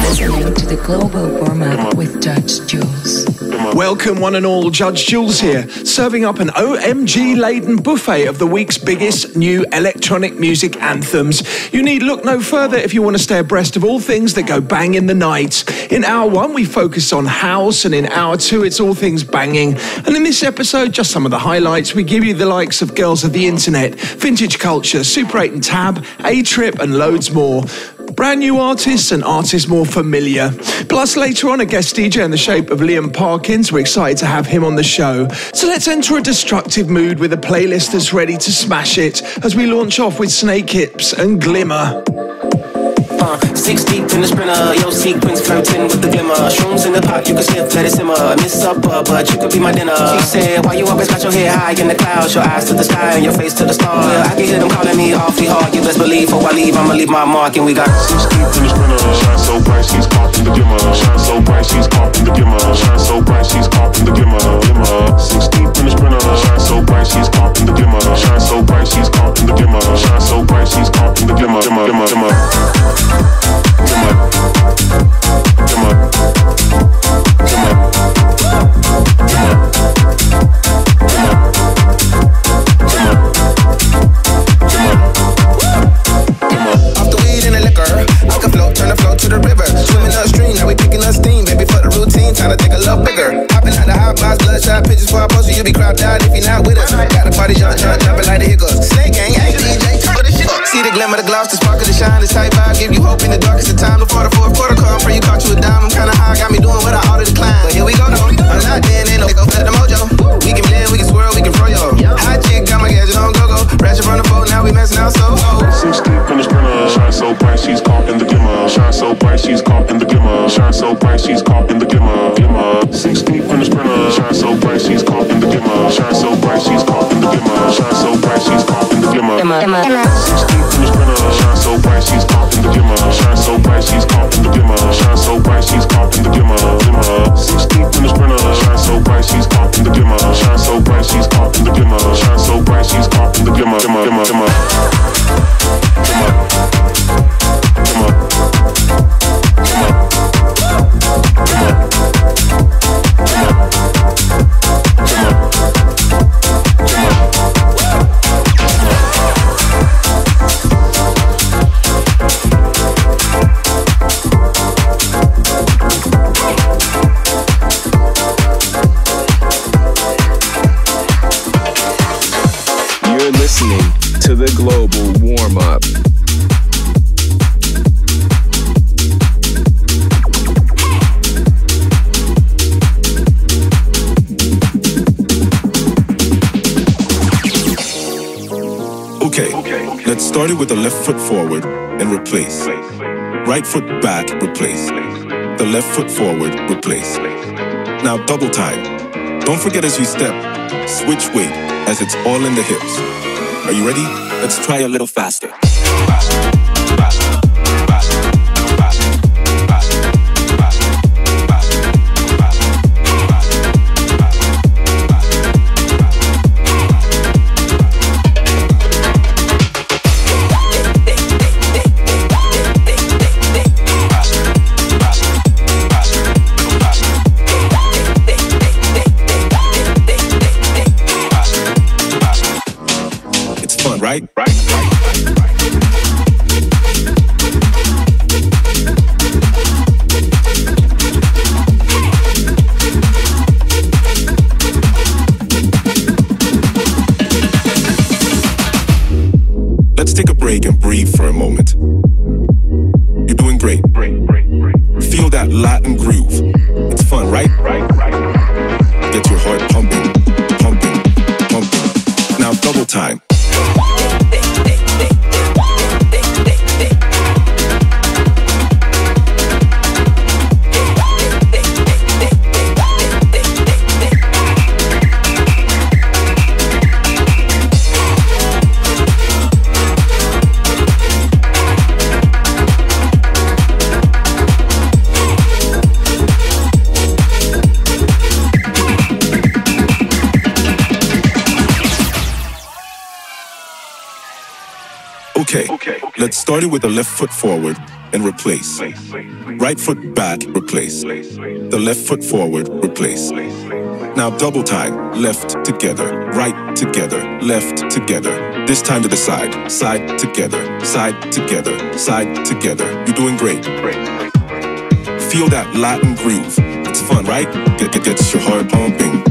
to the Global Warm Up with Judge Jules. Welcome, one and all. Judge Jules here, serving up an OMG laden buffet of the week's biggest new electronic music anthems. You need look no further if you want to stay abreast of all things that go bang in the night. In hour one, we focus on house, and in hour two, it's all things banging. And in this episode, just some of the highlights, we give you the likes of Girls of the Internet, Vintage Culture, Super 8 and Tab, Atrip, and loads more brand new artists and artists more familiar. Plus, later on, a guest DJ in the shape of Liam Parkins. We're excited to have him on the show. So let's enter a destructive mood with a playlist that's ready to smash it as we launch off with Snakehips and Glimmer. Uh, six deep in the sprinter, yo sequence flirting with the glimmer. Shrooms in the pot, you can sniff, let it simmer. Miss up, uh, but you could be my dinner. She said, Why you always got your head high in the clouds? Your eyes to the sky and your face to the stars. Yeah, I can hear them calling me awfully hard. You best believe, before I leave, I'ma leave my mark. And we got six deep in the sprinter. Shine so bright, she's caught in the glimmer. Shine so bright, she's caught in the glimmer. Shine so bright, she's caught in the glimmer. glimmer. Six deep in the sprinter. Shine so bright, she's caught in the glimmer. Shine so bright, she's caught in the glimmer. Shine so bright, she's caught in the glimmer. glimmer, glimmer, glimmer. You be cropped out if you're not with us. Got the party jump, jump, jumping like the hiccups. Snake gang, hey DJ, See the glimmer, the gloss, the sparkle, the shine, the tight vibe. Give you hope in the darkest of time. Before the fourth quarter call, pray you caught you a dime. I'm kinda high, got me doing what I ought to decline. But here we go though. I'm not dead, ain't no go for the mojo. We can blend, we can swirl, we can throw yo. Hot chick, got my gadget on go go. Ratchet from the boat, now we messing out so. Oh. Six deep in the sprinter. Shine so bright, she's caught in the glimmer. Shine so bright, she's caught in the glimmer. Shine so bright, she's caught in the glimmer. Glimmer. Six deep in the sprinter. Shine so bright, she's caught in the glimmer. Shine so bright, she's caught in the glimmer. Shine so bright, she's caught in the glimmer. Six deep she's caught in the glimmer. Shine so let's start it with the left foot forward and replace. Right foot back, replace. The left foot forward, replace. Now double time. Don't forget as you step, switch weight as it's all in the hips. Are you ready? Let's try a little faster. It's Started with the left foot forward and replace. Right foot back, replace. The left foot forward, replace. Now double time, left together, right together, left together. This time to the side, side together, side together, side together. You're doing great. Feel that Latin groove. It's fun, right? It gets your heart pumping.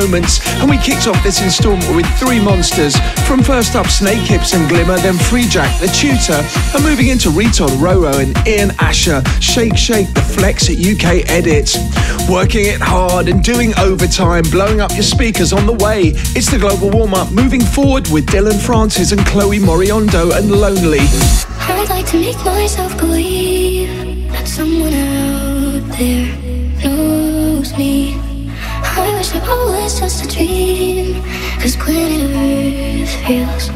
moments. And we kicked off this instalment with three monsters. From first up, Snakehips and Glimmer, then Freejak, The Tutor, and moving into Riton, Roro, and Ian Asher, Shake Shake, The Flex at UK Edit. Working it hard and doing overtime, blowing up your speakers on the way. It's the global warm up, moving forward with Dillon Francis and Chloe Moriondo and Lonely. I would like to make myself believe that someone out there knows me. glitters feels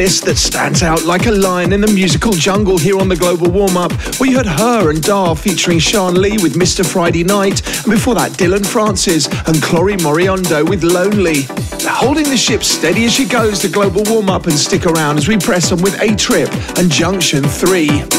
list that stands out like a lion in the musical jungle here on the Global Warm Up. We heard her and Dar featuring Sian-Lee with Mr. Friday Night, and before that, Dillon Francis and Chloe Moriondo with Lonely. Now, holding the ship steady as she goes, the Global Warm Up, and stick around as we press on with Atrip and Junction 3.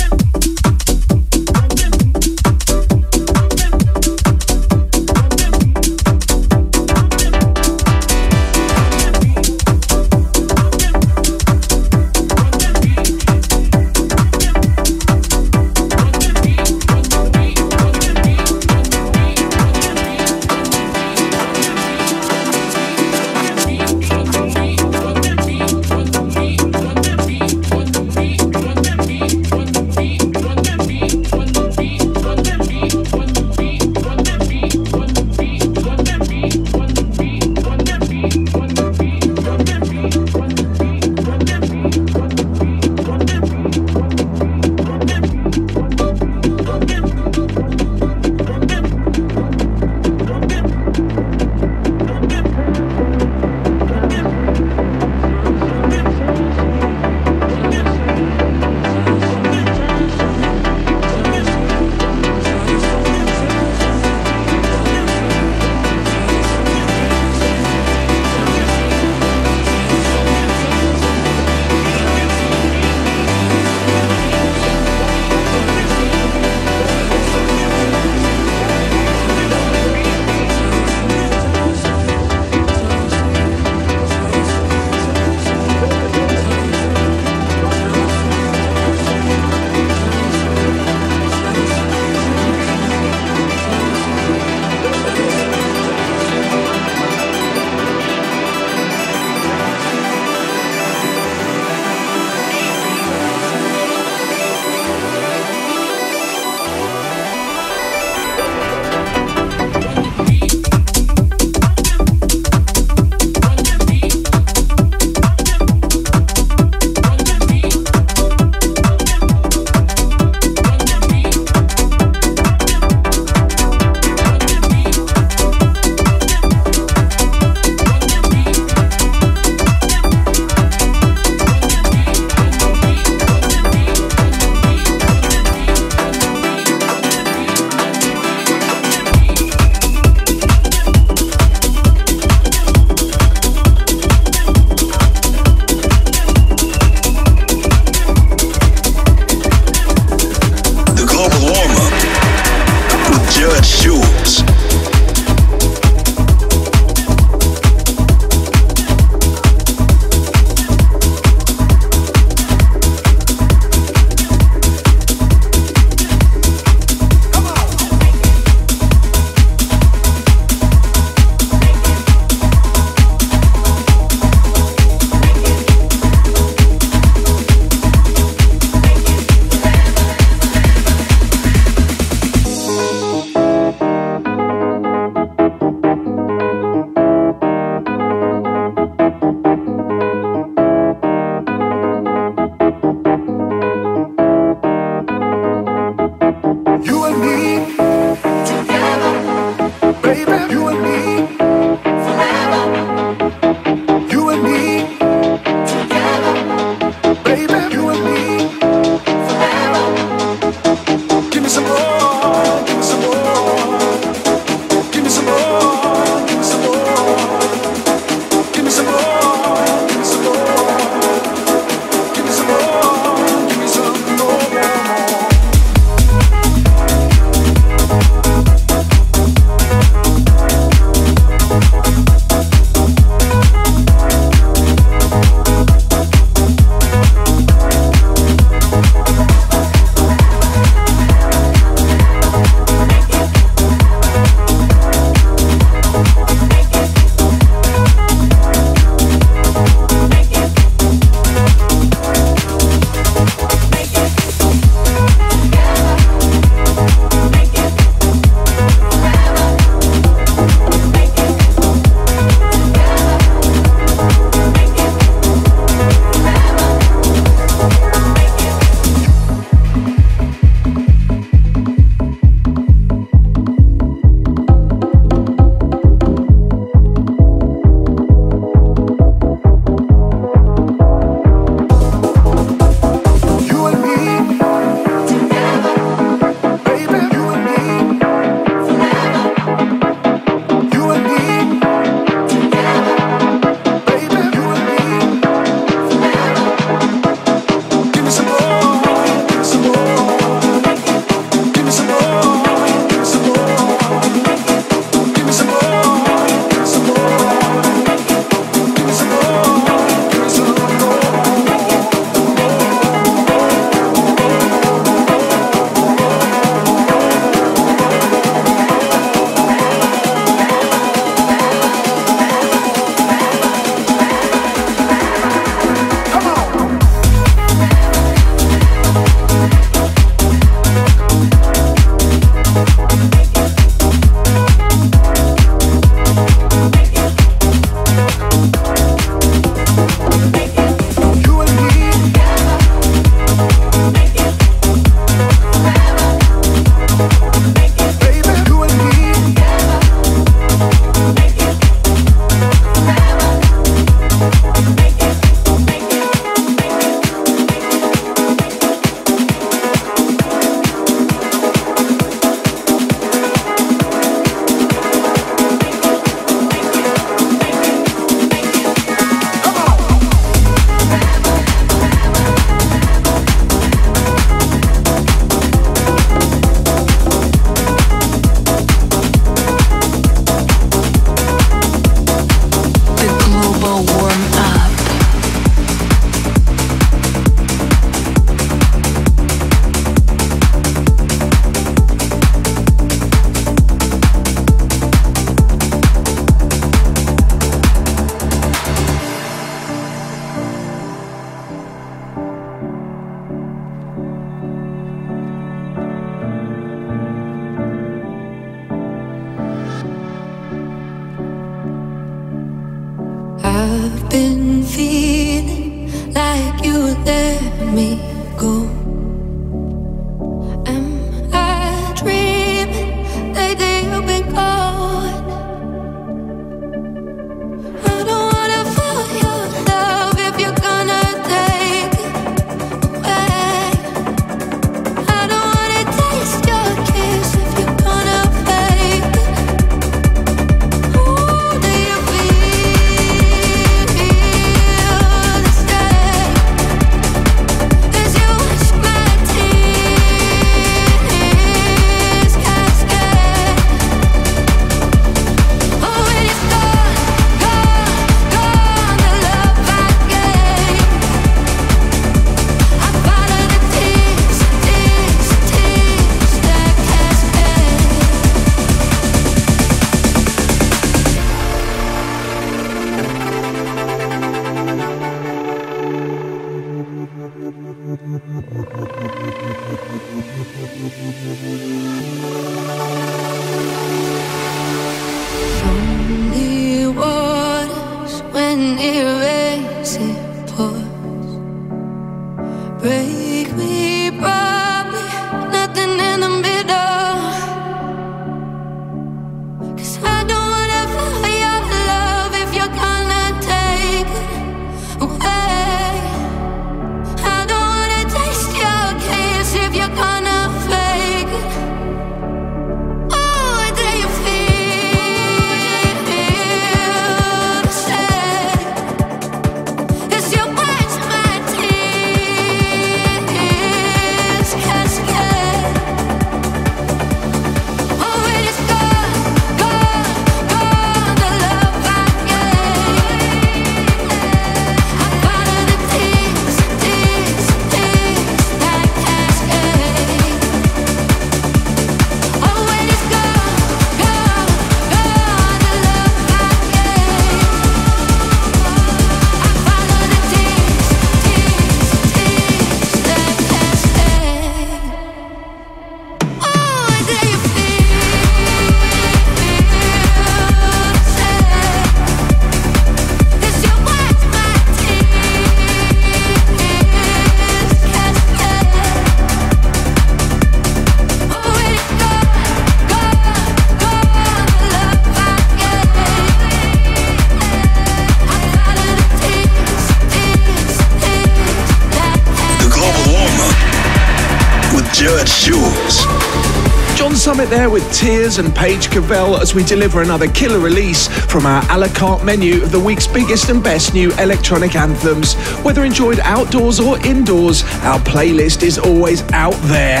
Summit there with Tears and Paige Cavell as we deliver another killer release from our a la carte menu of the week's biggest and best new electronic anthems. Whether enjoyed outdoors or indoors, our playlist is always out there.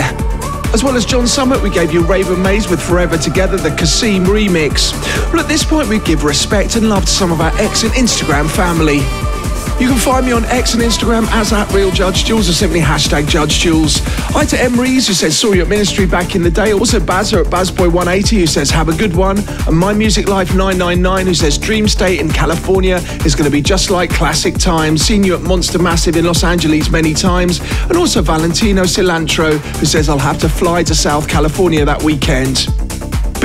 As well as John Summit, we gave you Raven Maize with Forever Together, the Cassimm remix. Well, at this point, we give respect and love to some of our ex and Instagram family. You can find me on X and Instagram as at Real Judge Jules or simply hashtag Judge Jules. Hi to Emery's who says saw you at Ministry back in the day. Also Bazza at Buzzboy180 who says have a good one. And My Music Life 999 who says Dreamstate in California is going to be just like classic times. Seen you at Monster Massive in Los Angeles many times. And also Valentino Cilantro who says I'll have to fly to South California that weekend.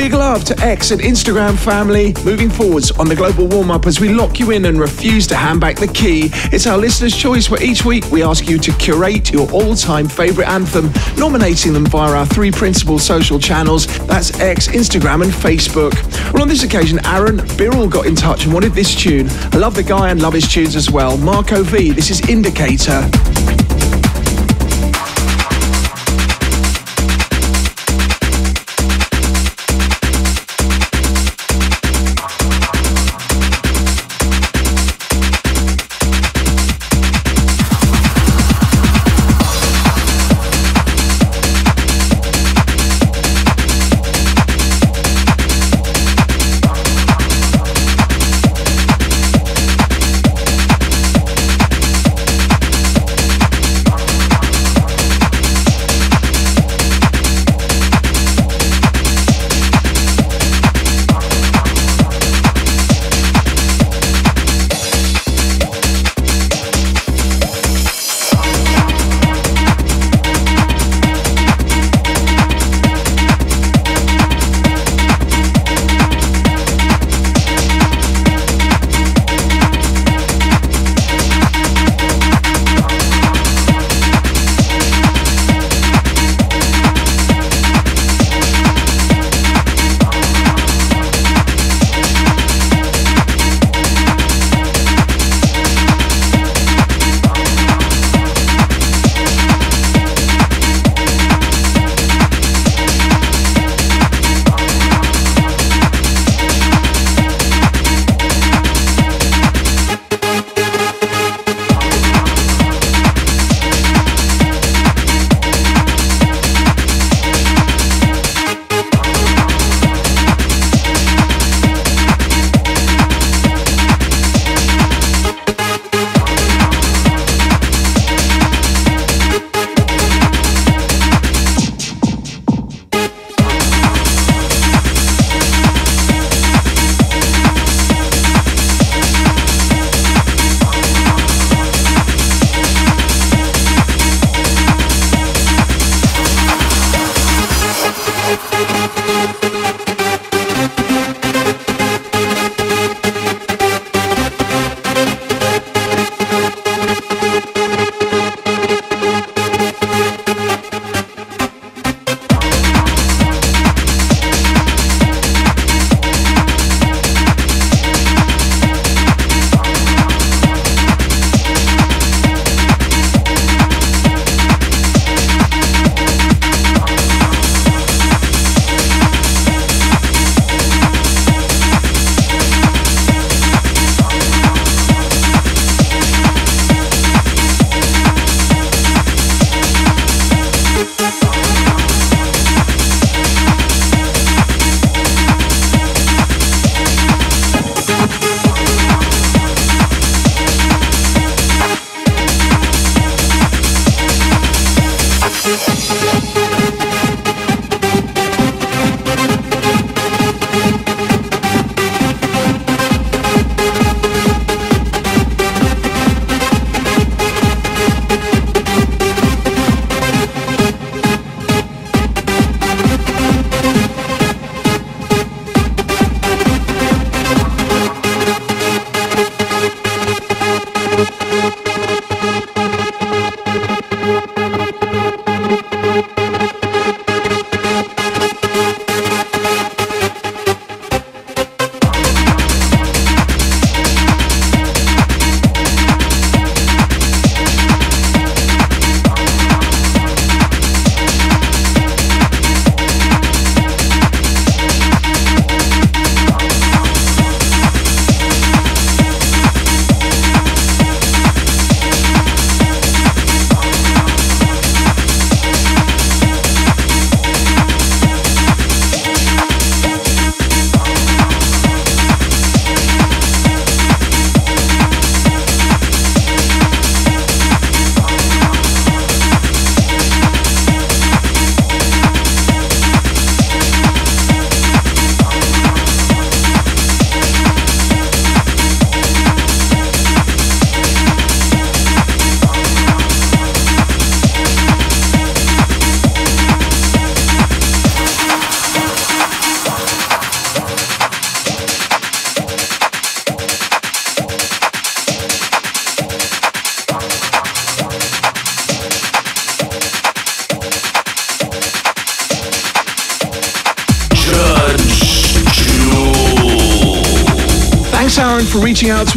Big love to X and Instagram family. Moving forwards on the global warm up as we lock you in and refuse to hand back the key. It's our listener's choice where each week we ask you to curate your all time favourite anthem, nominating them via our three principal social channels that's X, Instagram, and Facebook. Well, on this occasion, Aaron Birrell got in touch and wanted this tune. I love the guy and love his tunes as well. Marco V, this is Indicator.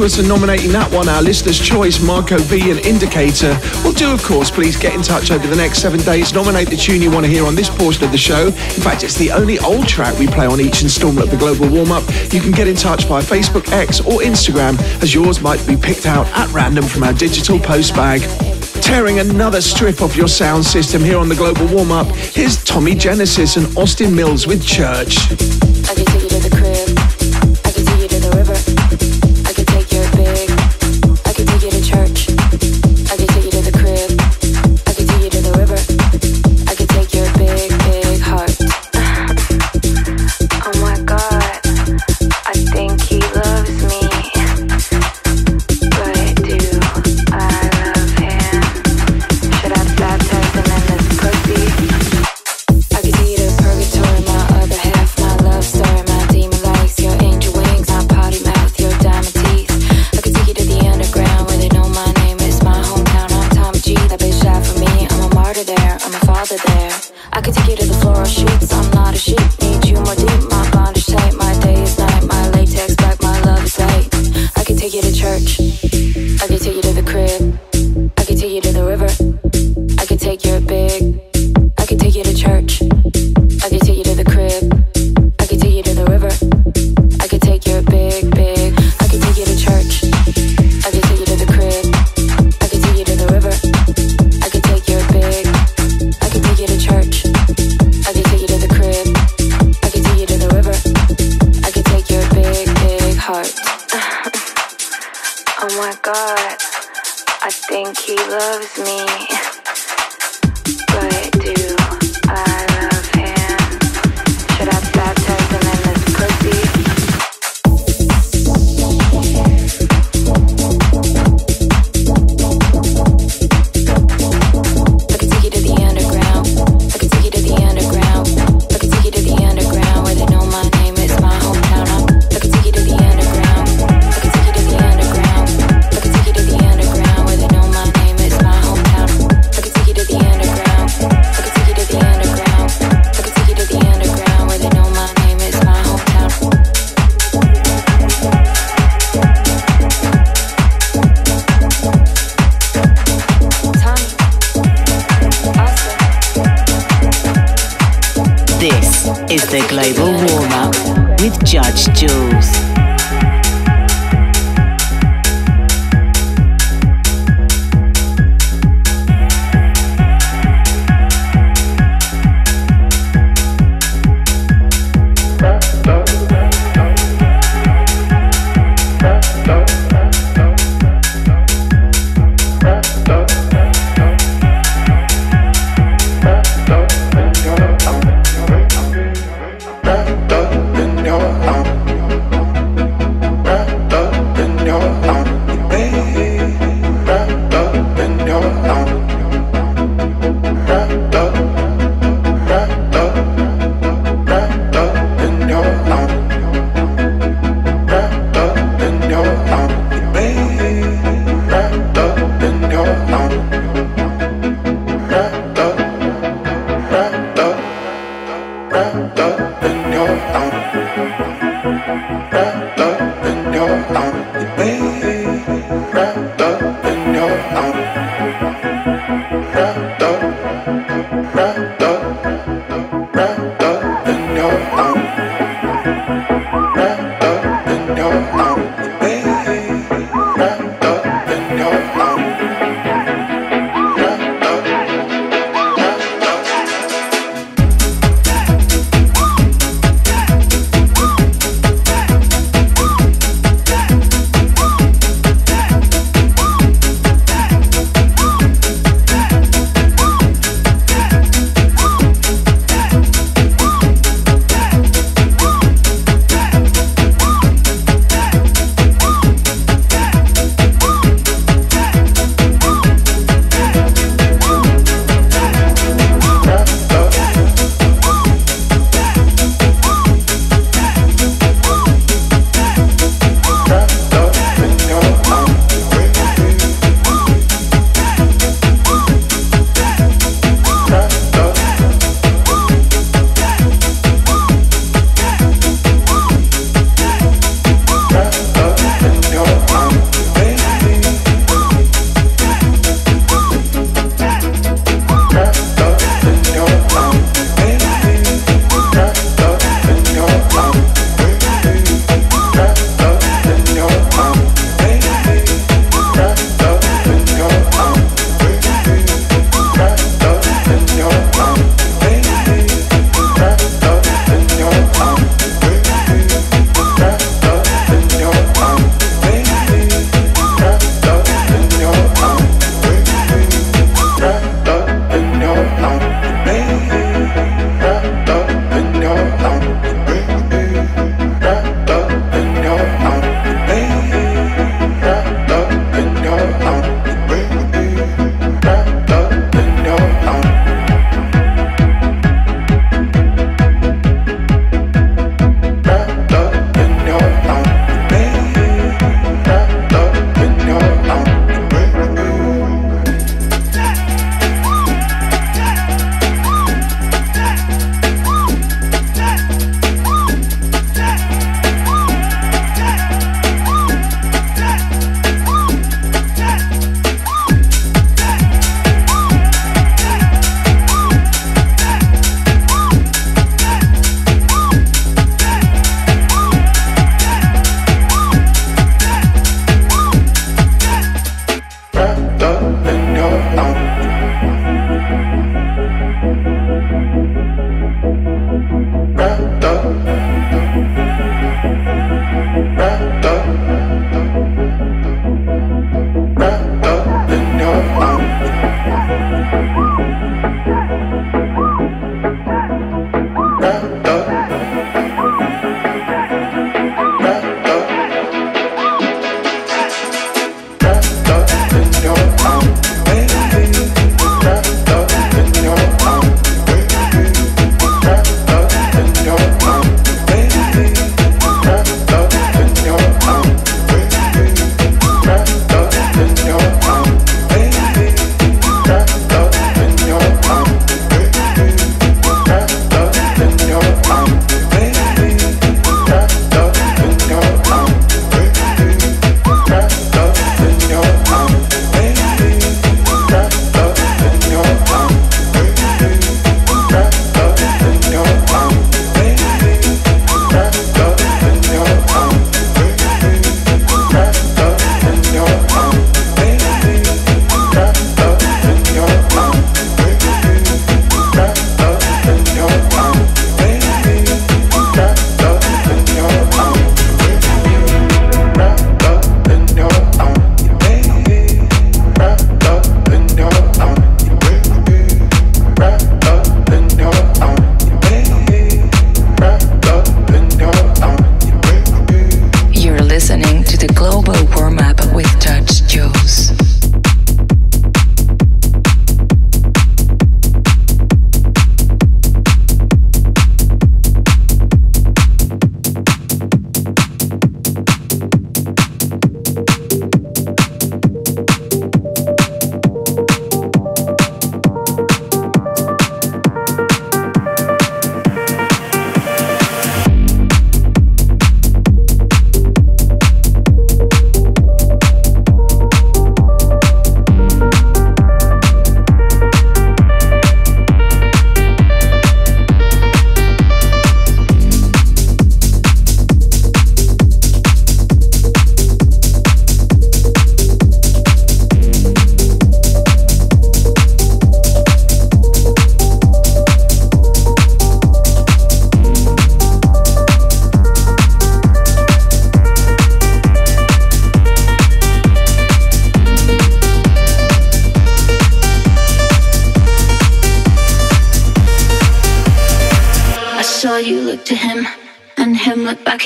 Us and nominating that one, our listener's choice, Marco V and Indicator. Will do, of course. Please get in touch over the next seven days. Nominate the tune you want to hear on this portion of the show. In fact, it's the only old track we play on each installment of the Global Warm Up. You can get in touch via Facebook, X, or Instagram, as yours might be picked out at random from our digital post bag tearing another strip off your sound system here on the Global Warm Up. Here's Tommy Genesis and Austin Millz with Church.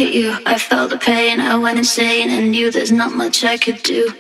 at you, I felt the pain, I went insane and knew there's not much I could do.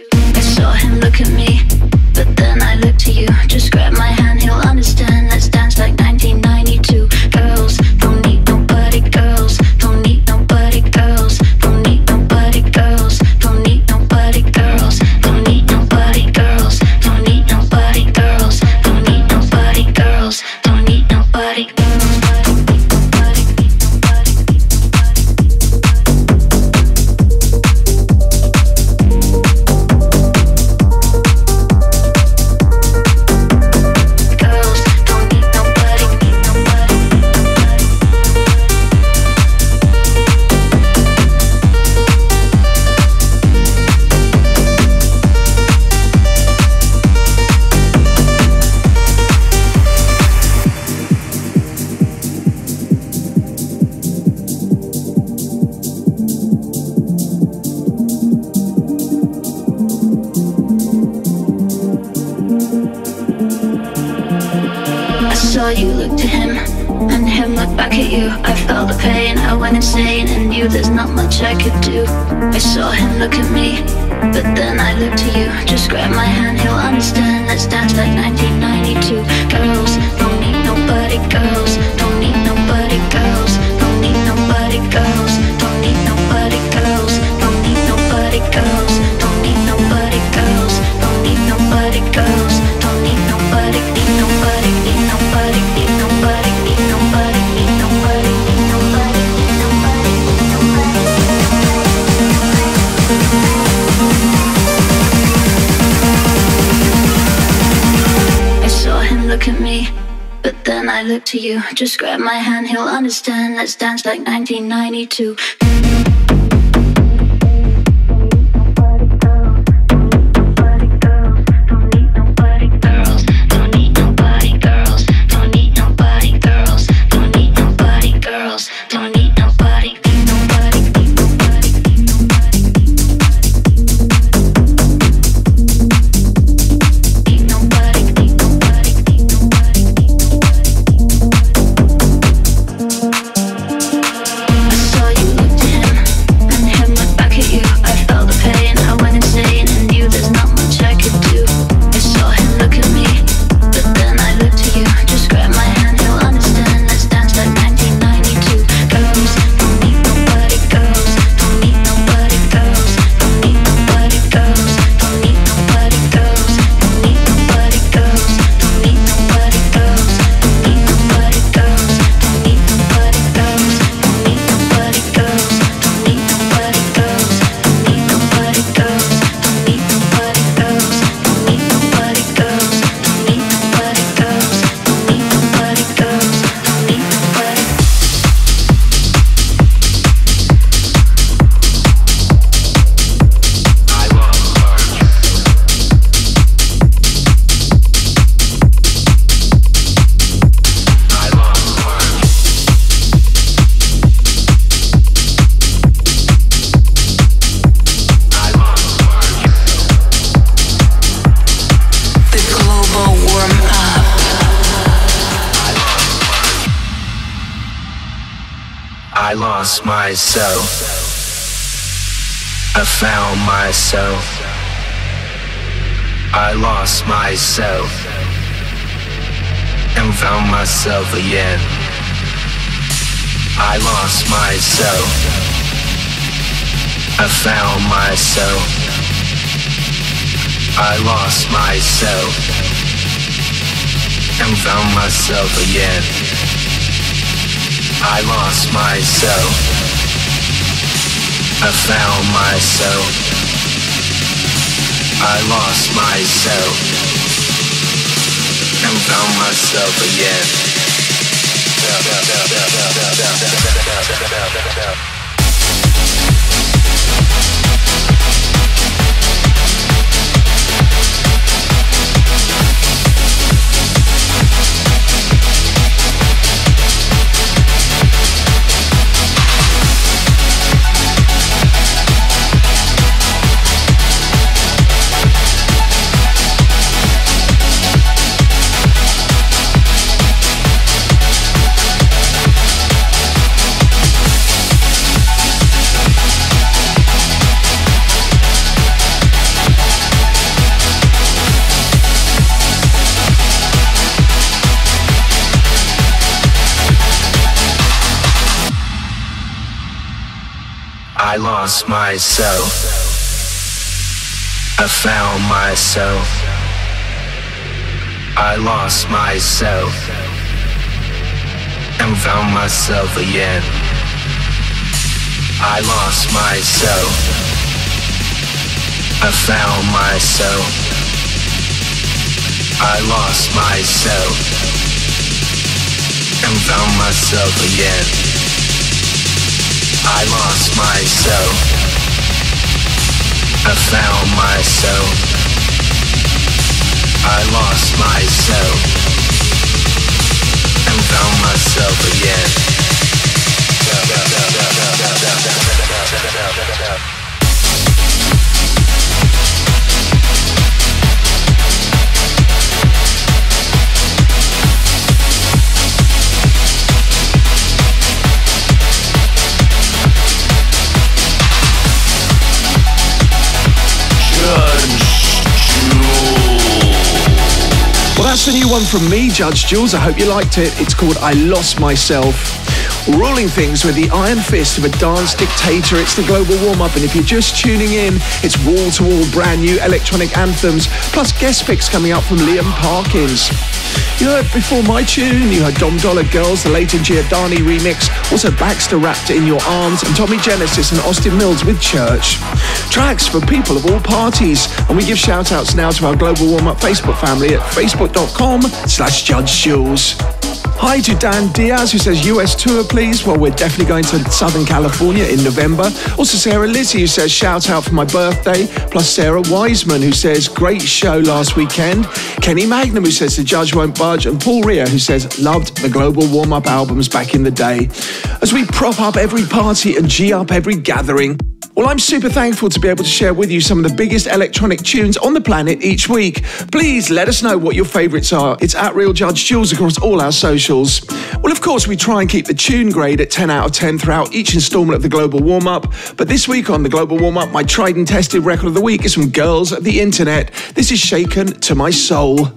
need to. myself. I found myself. I lost myself. And found myself again. I lost myself. I found myself. I lost myself. And found myself again. I lost myself. I found myself. I lost myself. And found myself again. Lost myself. I found myself. I lost myself and found myself again. I lost myself. I found myself. I lost myself and found myself again. I lost myself. I found myself. I lost myself and found myself again. The new one from me, Judge Jules. I hope you liked it. It's called I Lost Myself. Ruling things with the iron fist of a dance dictator. It's the global warm up, and if you're just tuning in, it's wall to wall brand new electronic anthems, plus guest picks coming up from Liam Parkins. You heard before my tune, you heard Dom Dolla Girls, the Layton Giordani remix, also Baxter Wrapped in Your Arms, and Tommy Genesis and Austin Millz with Church. Tracks for people of all parties, and we give shout outs now to our Global Warm Up Facebook family at facebook.com slash Judge Jules. Hi to Dan Diaz who says US tour please. Well, we're definitely going to Southern California in November. Also Sarah Lizzie who says shout out for my birthday. Plus Sarah Wiseman who says great show last weekend. Kenny Magnum who says the judge won't budge. And Paul Ria who says loved the global warm up albums back in the day. As we prop up every party and G up every gathering. Well, I'm super thankful to be able to share with you some of the biggest electronic tunes on the planet each week. Please let us know what your favourites are. It's at Real Judge Jules across all our socials. Well, of course, we try and keep the tune grade at 10 out of 10 throughout each instalment of the Global Warm Up. But this week on the Global Warm Up, my tried and tested record of the week is from Girls of the Internet. This is Shaken to My Soul.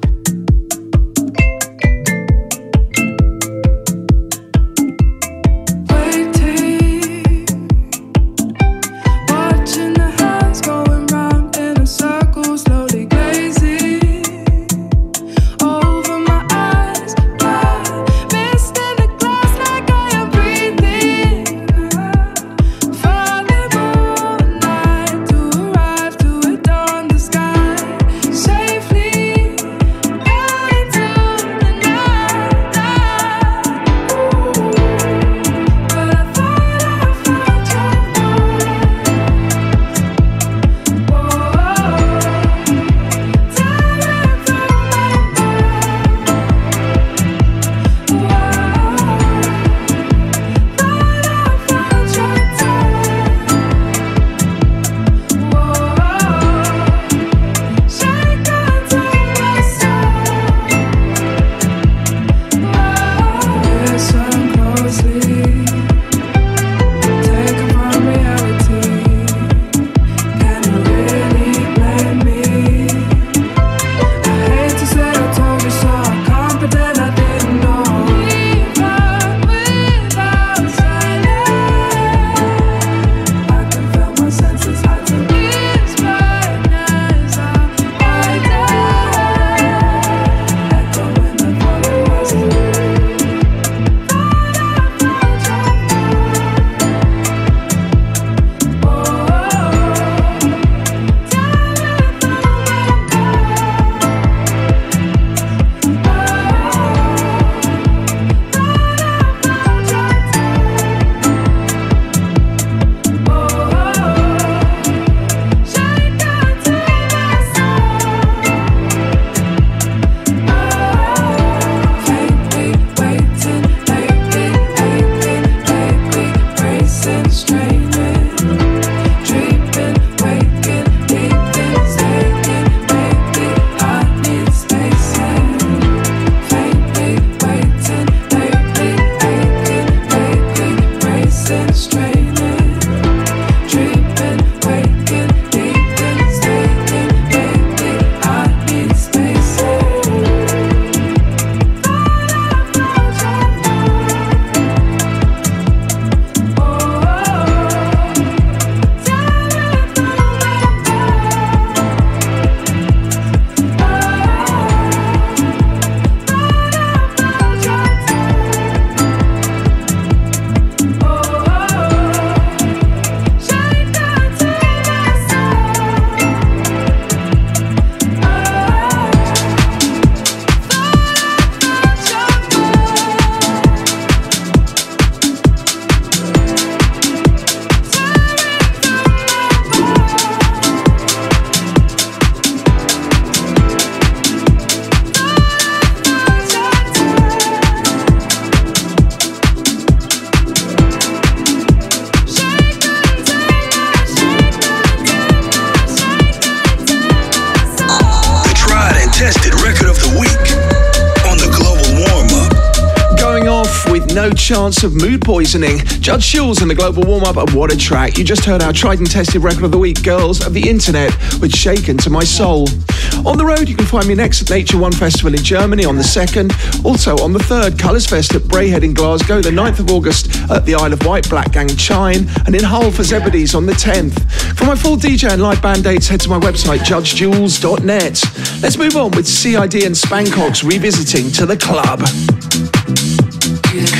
chance of mood poisoning. Judge Jules and the global warm up, and what a track! You just heard our tried and tested record of the week, Girls of the Internet, which Shaken to My Soul. On the road, you can find me next at Nature One Festival in Germany on the 2nd. Also on the 3rd, Colours Fest at Braehead in Glasgow, the 9th of August at the Isle of Wight, Black Gang Chine, and in Hull for Zebedee's on the 10th. For my full DJ and live band aids, head to my website, judgejules.net. Let's move on with CID and Spankox revisiting to the club.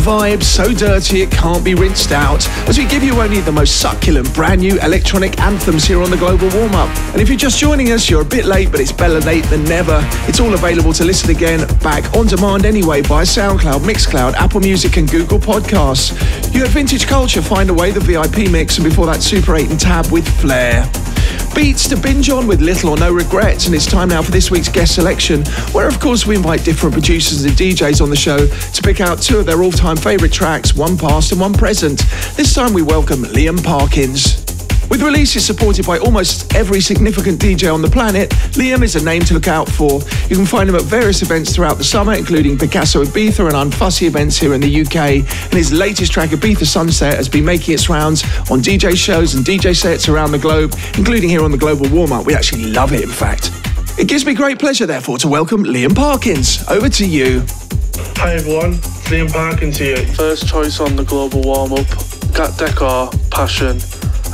vibe so dirty it can't be rinsed out as we give you only the most succulent brand new electronic anthems here on the Global Warm Up. And if you're just joining us, you're a bit late, but it's better late than never. It's all available to listen again back on demand anyway by SoundCloud, Mixcloud, Apple Music, and Google Podcasts. You had Vintage Culture, Find a Way, the VIP mix, and before that, Super 8 and Tab with Flare. Beats to binge on with little or no regrets, and it's time now for this week's guest selection, where of course we invite different producers and DJs on the show to pick out two of their all time favourite tracks, one past and one present. This time we welcome Liam Parkins. With releases supported by almost every significant DJ on the planet, Liam is a name to look out for. You can find him at various events throughout the summer, including Picasso Ibiza and Unfussy events here in the UK. And his latest track, Ibiza Sunset, has been making its rounds on DJ shows and DJ sets around the globe, including here on the Global Warm Up. We actually love it, in fact. It gives me great pleasure, therefore, to welcome Liam Parkins. Over to you. Hi everyone, Liam Parkins here. First choice on the global warm up. Gat Decor, Passion,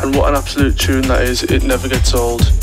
and what an absolute tune that is, it never gets old.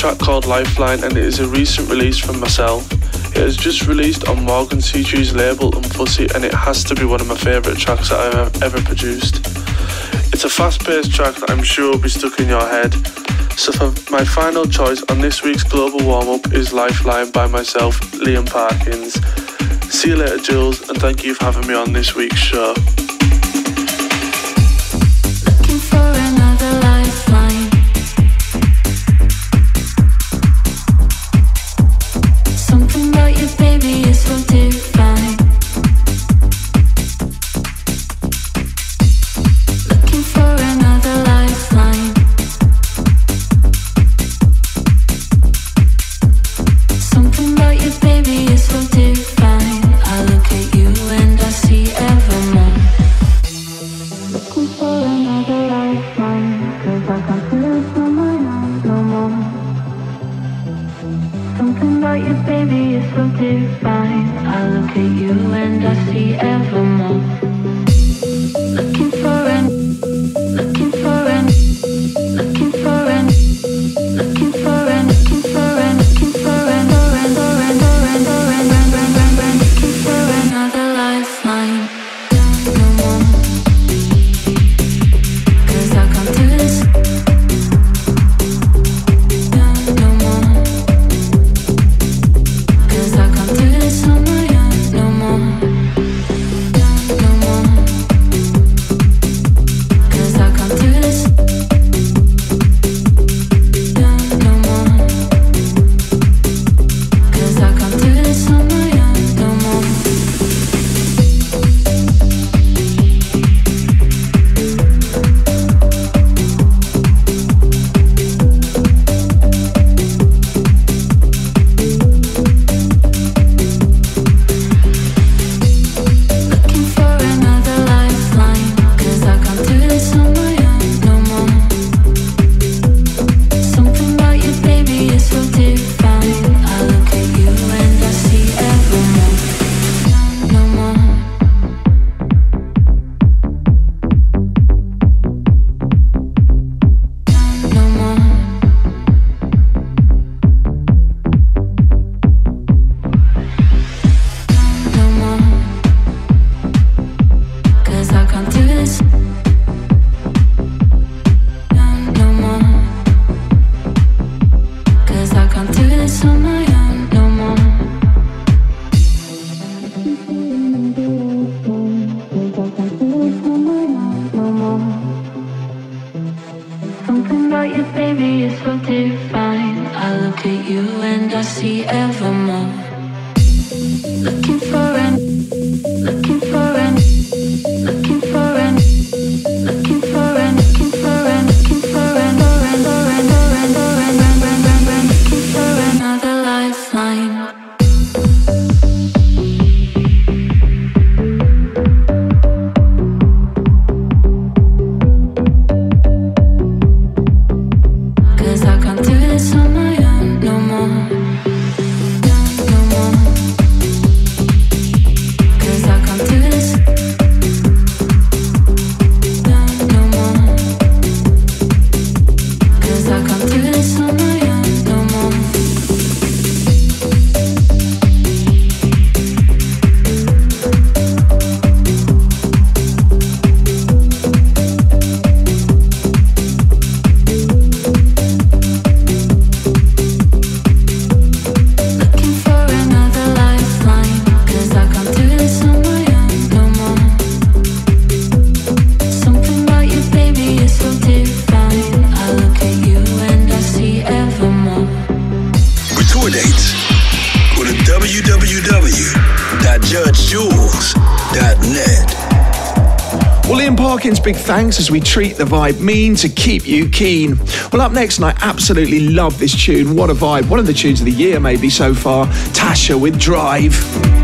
track called Lifeline and it is a recent release from myself. It has just released on Morgan Seatree's label um Unfussy and it has to be one of my favourite tracks that I have ever produced. It's a fast paced track that I'm sure will be stuck in your head. So for my final choice on this week's global warm up is Lifeline by myself, Liam Parkins. See you later, Jules, and thank you for having me on this week's show. things as we treat the vibe mean to keep you keen. Well, up next, and I absolutely love this tune. What a vibe. One of the tunes of the year, maybe so far. TSHA with Drive.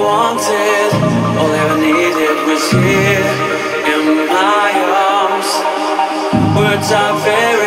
Wanted, all I ever needed was here in my arms. Words are very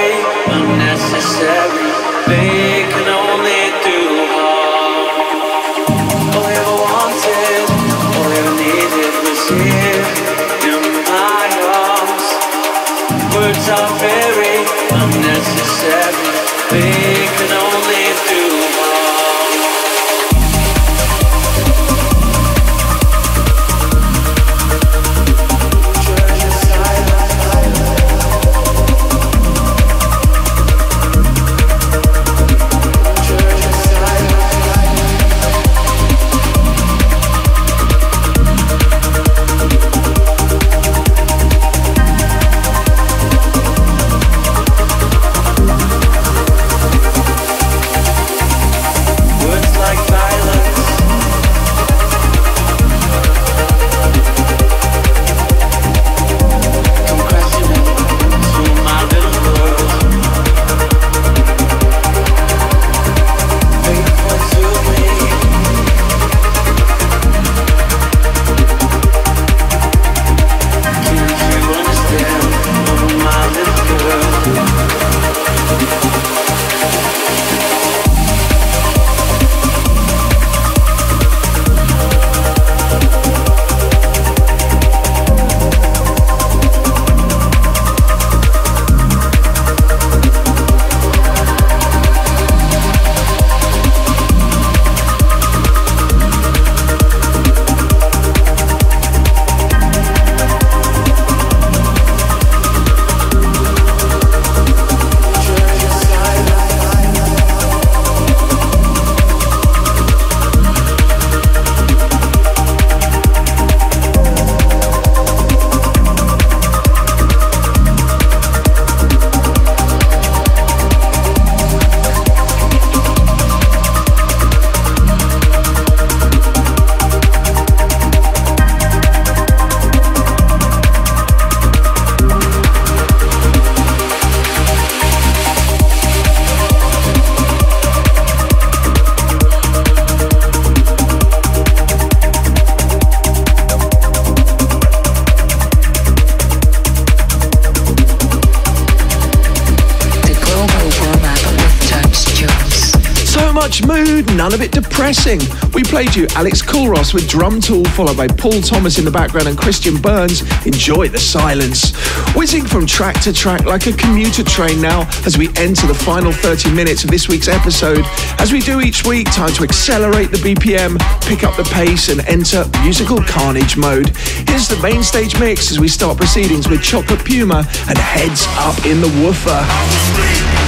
depressing. We played you Alex Culross with Drum Tool, followed by Paul Thomas in the background and Christian Burns. Enjoy the silence. Whizzing from track to track like a commuter train now as we enter the final 30 minutes of this week's episode. As we do each week, time to accelerate the BPM, pick up the pace, and enter musical carnage mode. Here's the main stage mix as we start proceedings with Chocolate Puma and Heads Up in the Woofer.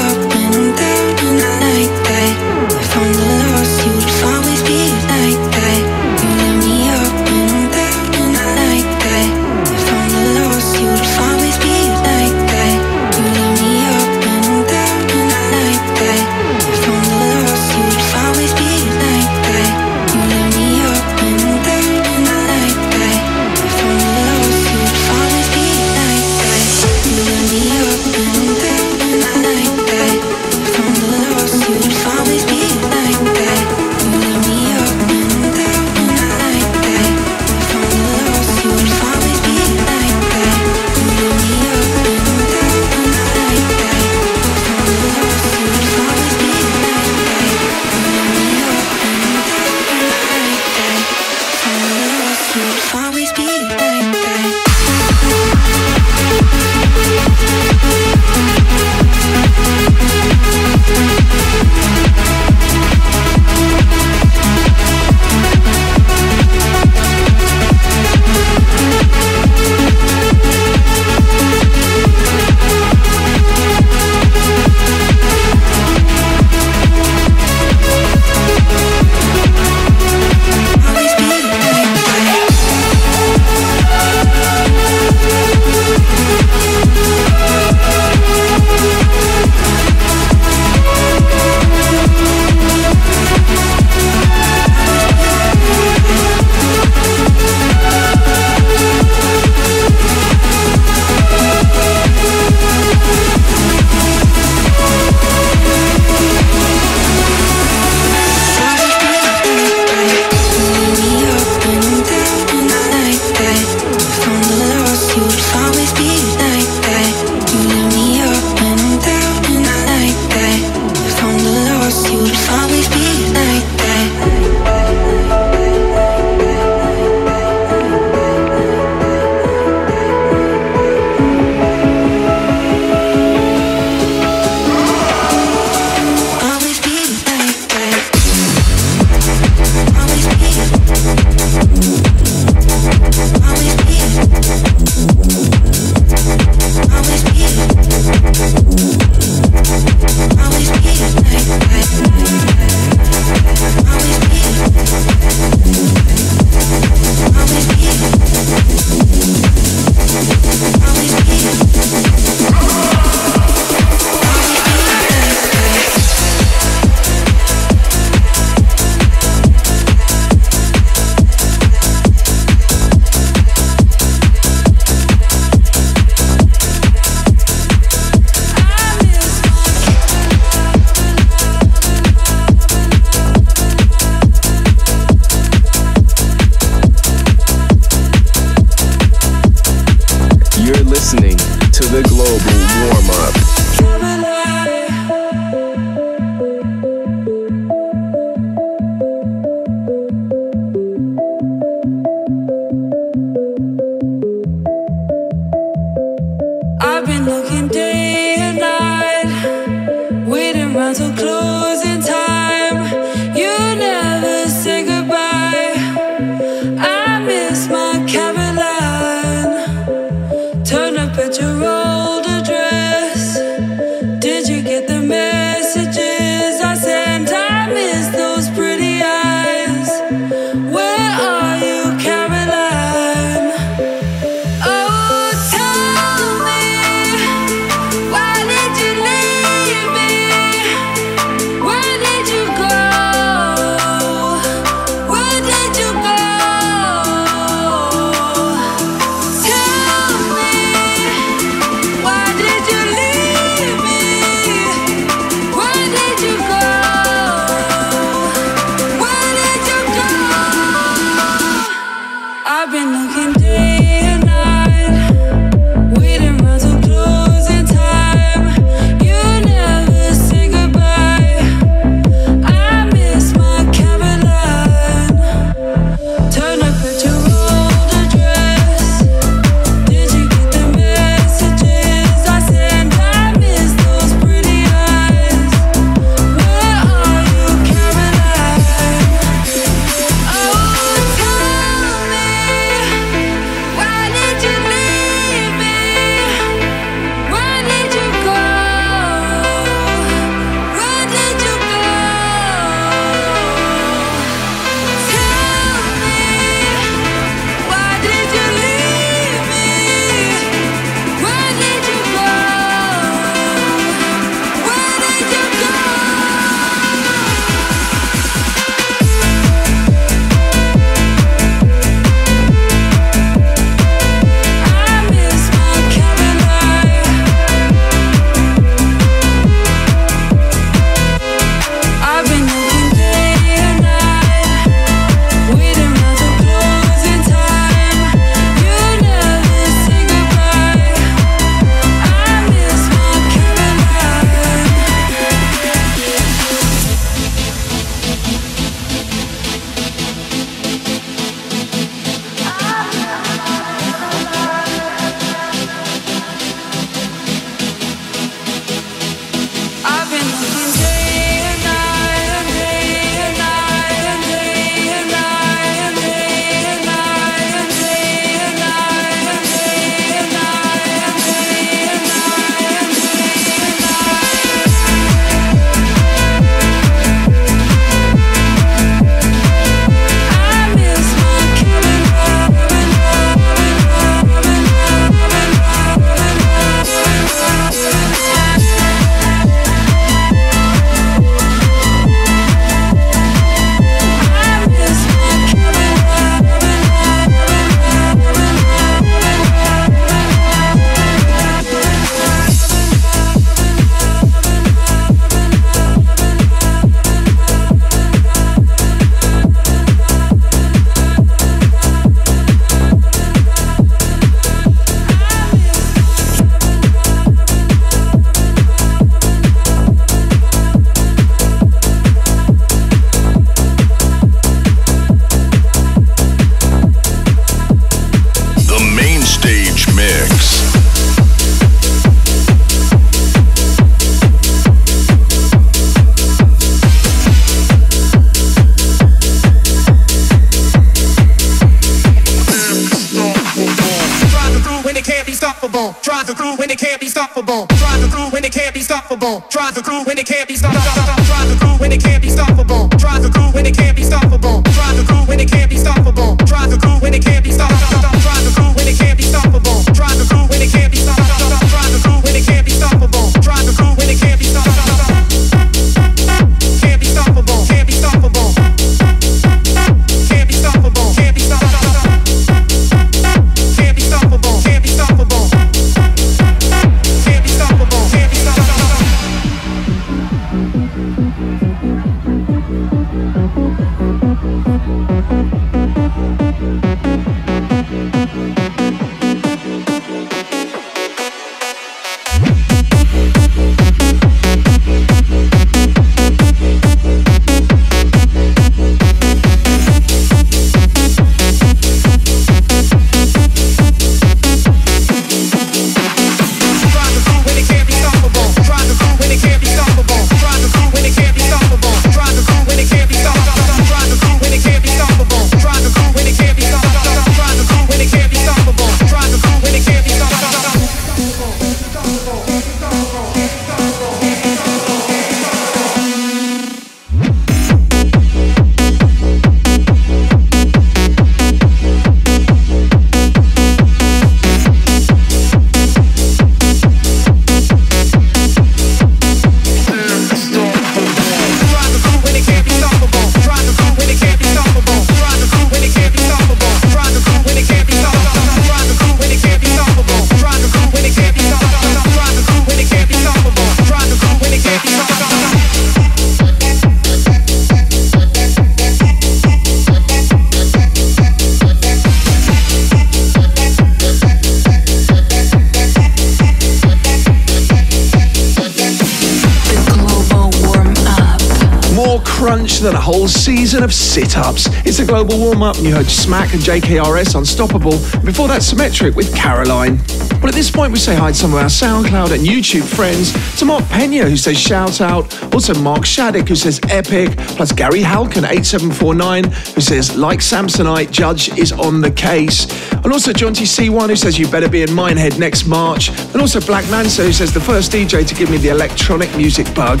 Global warm up, you heard Smack and JKRS Unstoppable. Before that, Symmetrik with Caroline. Well, at this point, we say hi to some of our SoundCloud and YouTube friends. To Mark Pena, who says shout out. Also, Mark Shattuck, who says epic. Plus, Gary Halkin, 8749, who says, like Samsonite, Judge is on the case. And also, John TC1, who says, you better be in Minehead next March. And also, Black Manso, who says, the first DJ to give me the electronic music bug.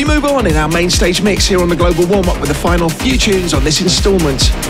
We move on in our main stage mix here on the Global Warm Up with the final few tunes on this instalment.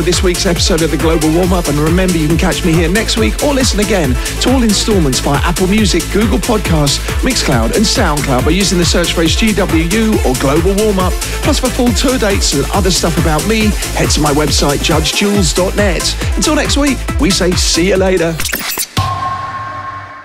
Enjoyed this week's episode of the Global Warm Up. And remember, you can catch me here next week or listen again to all installments via Apple Music, Google Podcasts, Mixcloud, and SoundCloud by using the search phrase GWU or Global Warm Up. Plus, for full tour dates and other stuff about me, head to my website, judgejules.net. Until next week, we say see you later.